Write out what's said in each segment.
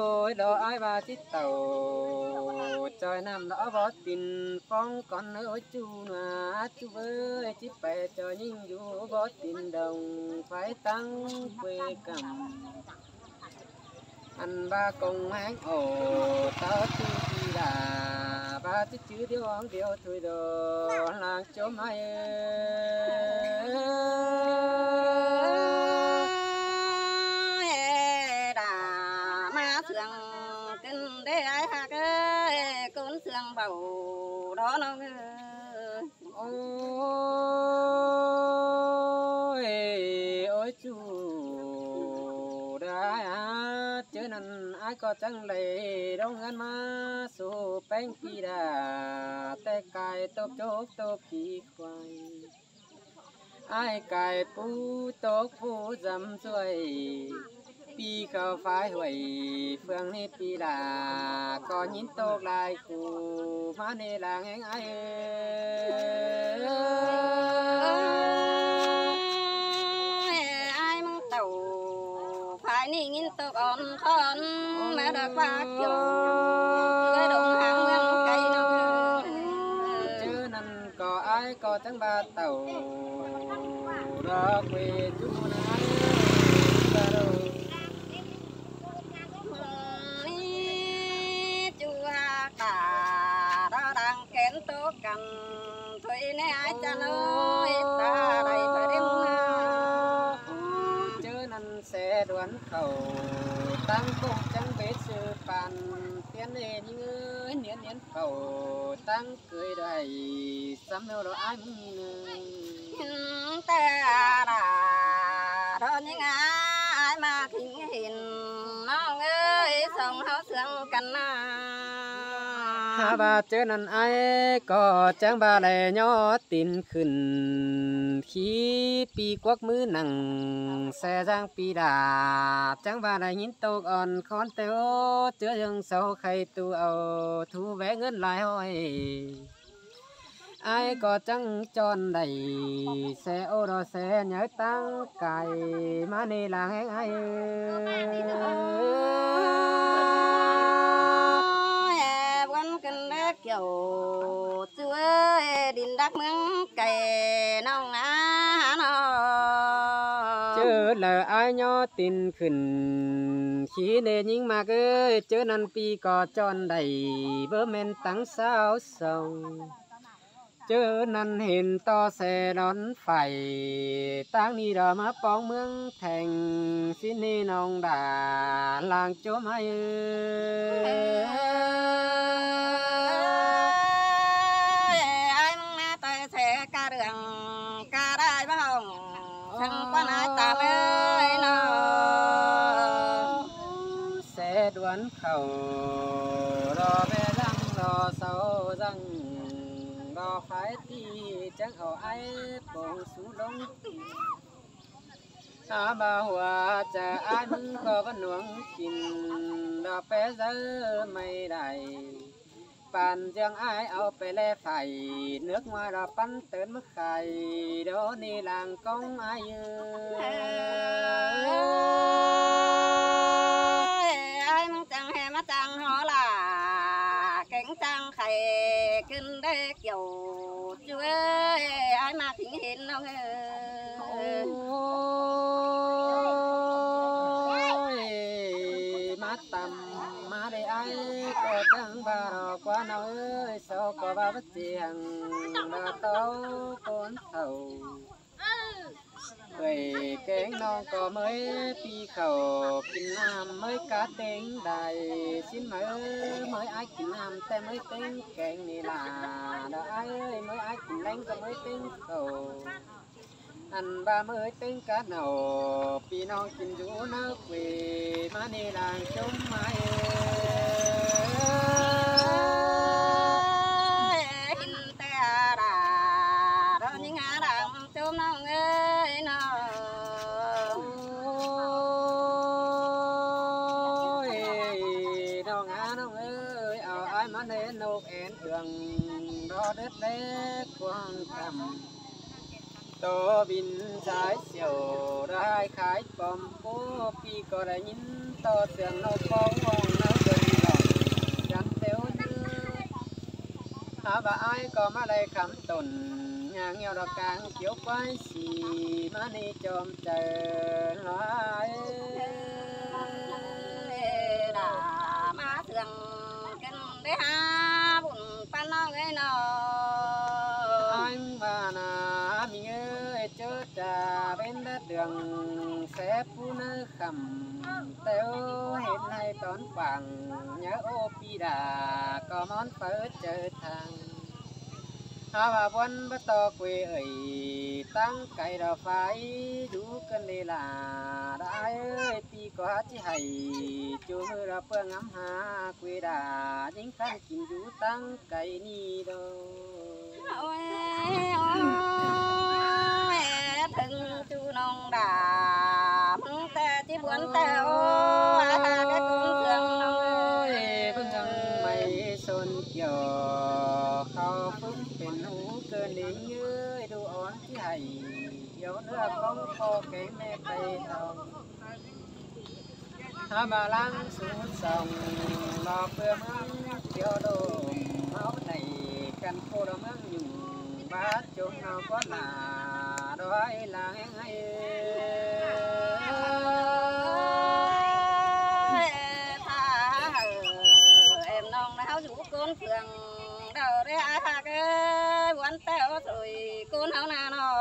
ôi đó ai ba chiếc tàu, trời nam đó võ tin phong con ơi chú mà chú ơi chiếc bè cho những du võ tin đồng, phải tăng quê cầm. Anh ba công hang ồ tao chú đi là ba chiếc chữ điêu hoàng điêu thôi đồ, làng chỗ mai sương bầu đó nó ôi ôi chú đã chứ nên ai có chẳng lấy đông ngân mà số bánh kỳ đã tê cài tốt chốt tốt kỳ khoai. Ai cài pu tốt pu dầm xuôi pi khờ phải huệ phương ni pi là có nhìn tốt lại cụ má nê là nghe ai ai mong tàu phải ni nhìn tốt on con mà được qua kiểu cái đồng hàng ngang cây nó chứ nên có ai có chẳng ba tàu đó quê chú nãy tố cầu tăng cười đầy sắm đâu đó anh ta đã đó những ai mà khinh hiền, nó ơi sông háo sương cành ha ba chớ nên ai, có chẳng ba lệ nhỏ tin khẩn khi pi quốc mứ nặng, xe giang pi đà chẳng ba lại nhìn tô còn con teo chớ dừng sâu khay tu ao thu vẽ ngân lại hỏi ai có chẳng tròn đầy, xe ô đồ xe nhớ tăng cài má nê làng ai. kiểu đắc mướn cày nông á nó. Chớ là ai nhỏ tin khẩn khi nề nhưng mà cứ chớ năn pi có tròn đầy bơ men tăng sao sông. Chớ năn hình to xe đón phải tăng đi đó mà bóng mương thành. Xin đi nông đà làng chỗ mai xe khẩu đó bé răng đó sâu răng đó phải đi chẳng ở ai bầu xuống đông à bà hòa cha anh có vẫn nuông chín đó bé giờ mây đầy bàn chẳng ai ao bề lẽ phải. Nước ngoài đó bắn tên mức khai đó ni làng công ai ơi thính hiện đâu ôi, má tầm, má để ai có chẳng bà nó qua nó sao có bà bất tiền là tao con thầu? Về cái non có mới pi khẩu, kinh nam mới cá tiếng đài. Xin mới mới ai kinh nam te mới tiếng kèn này là đó ai ơi, mới ai kinh đánh có mới tiếng khẩu. Ăn ba mới tiếng cá nầu pi non kinh vũ nó vì má đi làng chống mai nên nộp én thường đó đất lê quang cầm tô bình trái chiều đã khái bom cố pi có đại nhìn to sườn nó có hoàng nó gần lòng chẳng thiếu như hả bà ai có mà đây khám tồn, nhà nghèo đó càng chiếu quái xì, mà đi chôm chờ lại đã má thường kinh để ha, bụng pan nó cái nó anh và nà mình ơi chớ trà bên đất đường xe phu nơ khẩm. Teo hiện nay tón quảng, nhớ ô pi đà, có món phở chợ thang hà bà bắt to quê ấy, tăng cây đào phái đủ cân đi là đã ơi pi có chỉ hay. Chú mưa ra phương ngắm hà, quê đà, dính khăn kim đủ tăng cây ni đâu ôi ôi thân chú nông đà ta chỉ muốn ta ôi cái chỉ như đồ ổn chứ hay nữa con cô kể mê tê thả bà lăng xuống sông lò bơm cho đồ máu này căn cô đó mất bát chốn nào có là đói là hay em non đã háo dũng con phường đầu đấy ha ha cái quán teo rồi con háo nào nó.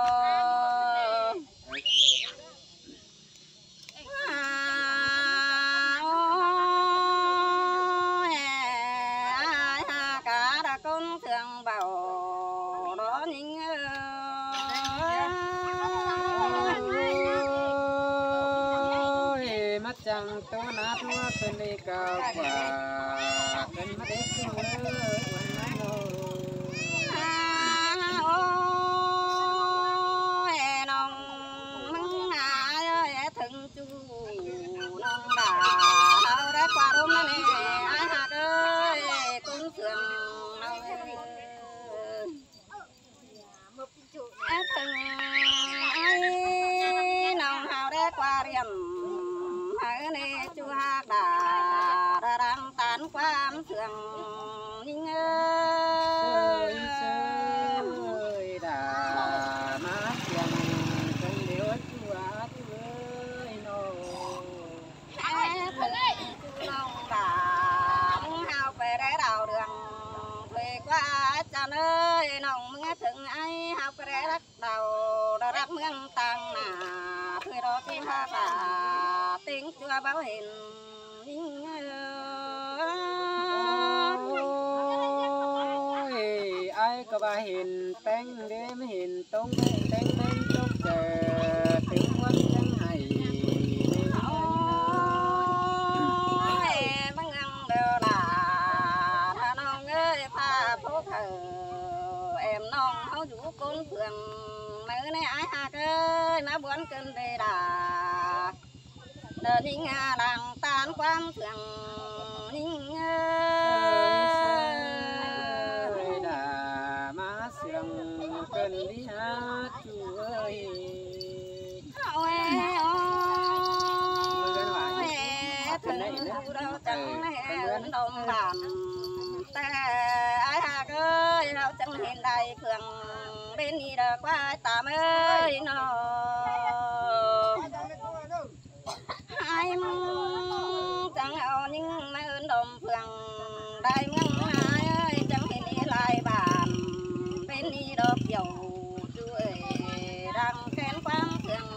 Cả đã con thường bảo đó những ôi, mắt chẳng tô nát hoa tên đi cao quả tên mắt đến chung mơ quần mắt nô ôi nong măng à ơi thừng chu nong đà hao đã qua đốm này ai hạt ơi cũng thường nong ai thừng ai nong riềm hãy nè chu hạt đà đã đang tán qua thường nhưng ơi ơi đà má tiền tên điếu chúa chúa ơi nô nông đàn hao về để đào đường thuê qua cha ơi nông nghe thừng ai về để đất đầu đất mương tăng nà ha là tiếng chúa báo hình ôi ai có bà hiền tên đêm hiền bên tên bên chốc chờ tiếng quất chân hay ôi em nông hao vũ côn phường nơi này ai hà ơi má buồn cơn đề đà. Đờ ninh hà đằng tan quan phường ninh đà má sương cần đi hát chú ơi chẳng hẹn đồng làm ta ai hà đâu chẳng hẹn đại phường bên đi đờ qua tạm ơi nó hai mong chẳng hậu nhưng mà ơn đồng phường đại mong ai ơi chẳng hẹn đi lại bàn. Bên đi đợp dầu chú ơi đang khen quang phường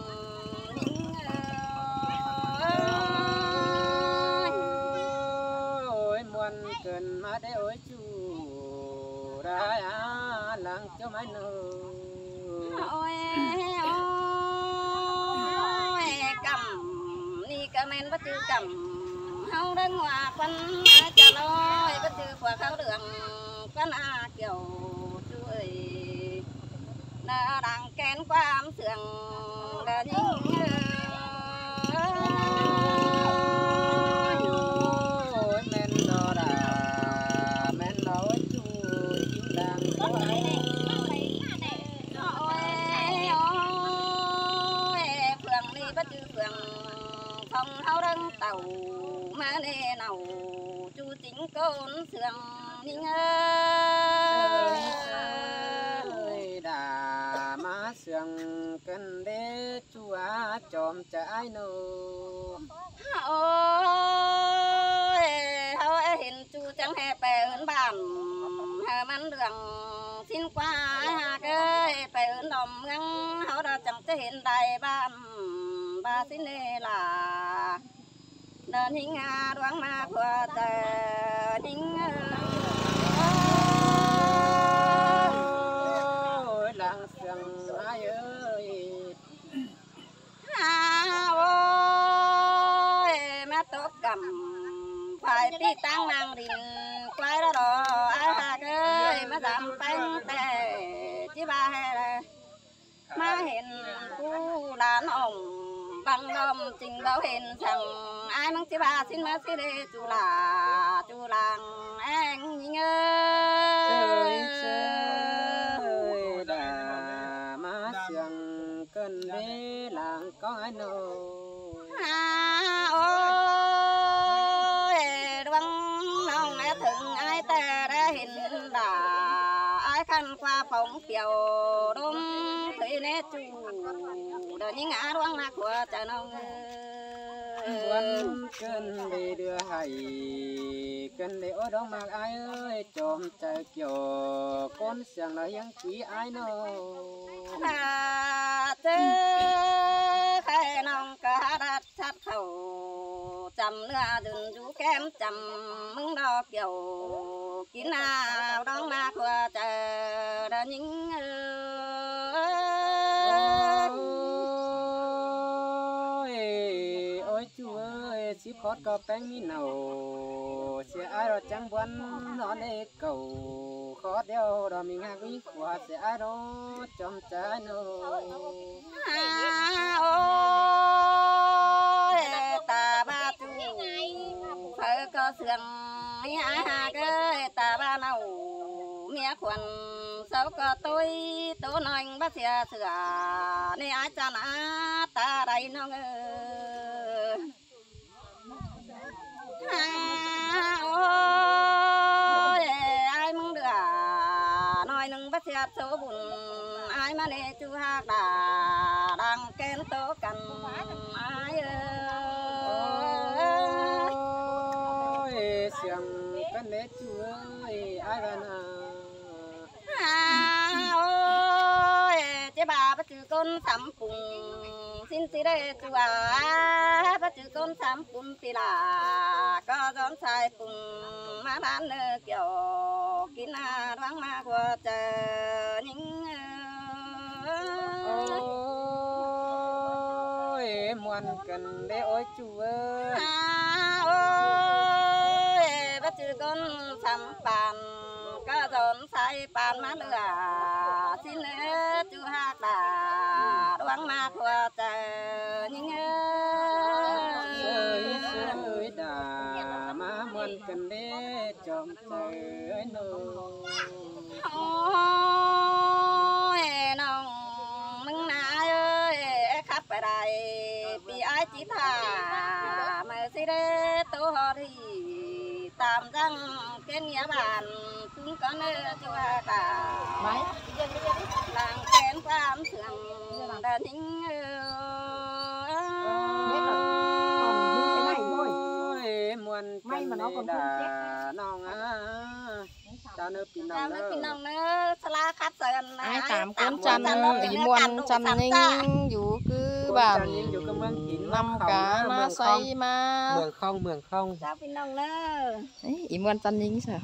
ôi muôn cần má đế ôi chú ra á lần cho mấy nữ ôi ôi, cầm ni cầm men bắt chư cầm. Hao đơn hòa quân chờ lôi bắt chư quả khao đường quân à kiểu chú ơi. Đã đang kén qua ấm sườn đã những ninh ơi ơi ơi má sương cân đế chúa chòm trái nô ôi hao hiện chú chẳng hề bè hơn bàn hà man đường xin qua hà cái bè hơn đồng ngăng hao đã chẳng thể hiện đại ban ba xin nê là nên hình hà đoán ma của tờ hình ôi làng sương ơi. À ôi, má tốt cầm phải đi tăng năng đi quay đó đó. Ai hà ơi má giảm bánh tè, chứ ba hè là má hiện cu đàn ông bằng đồng trình báo hiện rằng ai mang chứ ba xin má xin đi chú là, chú làng anh nhìn ơi trời đà má sương cần đế làng có ai nô à ôi đoan nong mẹ thường ai ta đã hiện đà ai khăn qua phòng kiều đông thấy nét chủ đời những ngã đoan là của cha nong Quân cân đi đưa hay cân đi ở đó ai ơi chôm trời kiểu con sang là yang quý ai nô à tê khai nong cả đặt sát khẩu chầm nữa dừng chú kem chầm mừng đo kiểu. Kín nào đó mà của chờ đời những ôi ôi chú ơi, ship hot có bánh mi nào sẽ ai đó chẳng quan nó để cầu khó đeo đó mình hàng quý quả sẽ ai đó trong trái nô à, ôi, ta ba chú phải có sườn ai hà cái ta ba nào mía quần sao có tôi tố nói bác sĩ sửa nè, ai cha ta đây nó ngơ à ôi ai mong được à nói số buồn ai mà nè chú hát đà đang kén tố cần ai ơi? Xiềng cân đế chú ơi ai nào? À ôi chế bà bắt chữ con sắm cùng xin tí đây chú à bắt chữ con sắm cùng tí là có gión sai cùng má bán nơ kiểu kín à đoán ma của chờ những ôi muôn cần đế ôi chú ơi. À ôi bắt chữ con sắm bàn có gión sai bàn má lửa. Xin lễ chú hát là đoán ma của chờ cần đế chom trời nô. Ôi mừng nai ơi khắp ở đây ai chỉ thả mà si đê tô họ thì tạm răng kén nghĩa bàn cũng có nơi cho cả. Làng kén quan sườn đàn hình mà nó còn không chết nong á cho nó pin nong nó pin nong nó sala khát sợ anh ai tạm cuốn chăn đi muôn chăn nhưng dù cứ bản năm cá mà say mà. Mường không mường không. Sao pin nong nữa. Ý muôn chăn nhưng sao?